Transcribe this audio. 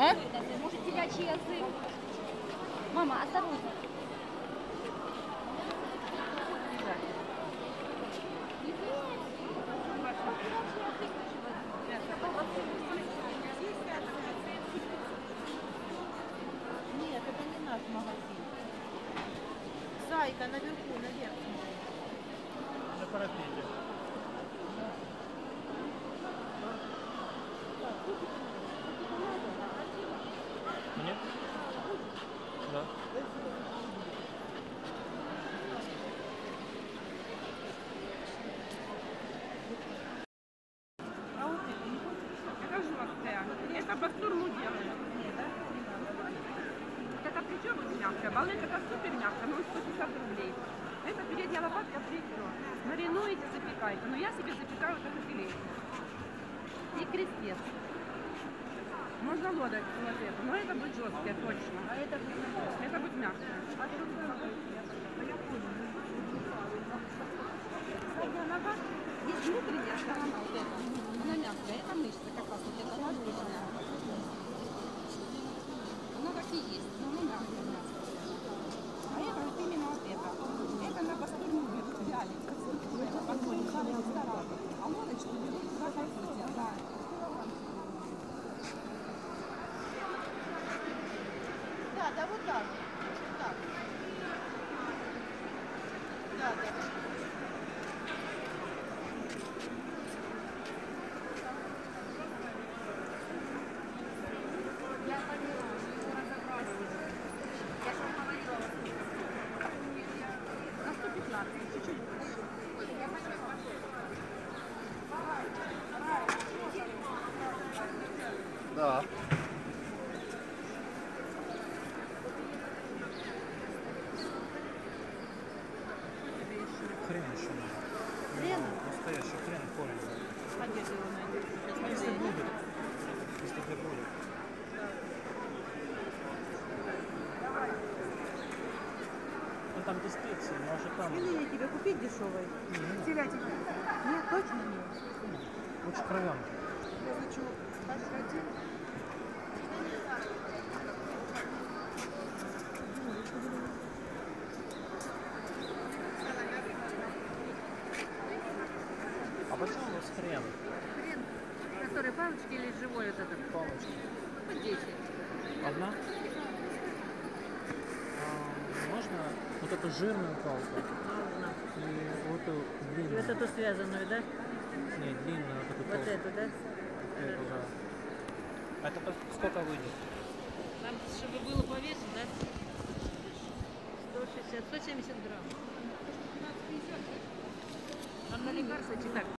А? Может, телячий язык? Мама, осторожно. Нет, это не наш магазин. Зайка наверху, наверх. На парапете. Нет? Да. Это бастурму. Вот это плечо вот мягкое, балет это супер мягкое, но 150 рублей. Это передняя лопатка плечо. Маринуете, запекаете. Но я себе запекаю это филейку. И крестец. Можно лодок это, но это будет жесткое точно. А это будет Это будет мягкое. Да, вот так. Вот так. Да, да. Я поняла, его разобрали уже. Я же говорила. На 115, чуть-чуть больше. Да. Хрен еще надо. Хрен? Настоящий хрен корень. А где ты его найдешь? Если будет. Если ты будет. Ну там без специи, может там. Или я тебе купить дешевой? Не, не надо. Телятина. Нет, точно нет. Лучше кровянка. Я хочу один. А почему у вас хрен? Хрен, который палочки или живой вот этот? Палочка. По 10. Одна? А, можно вот эту жирную палку Можно. и вот эту И длинную? вот эту связанную, да? Нет, длинную вот эту Вот толстую. эту, да? Эту, да. А это сколько выйдет? Там, чтобы было по весу, да? 160, 170 грамм. Нам на лекарства чи так?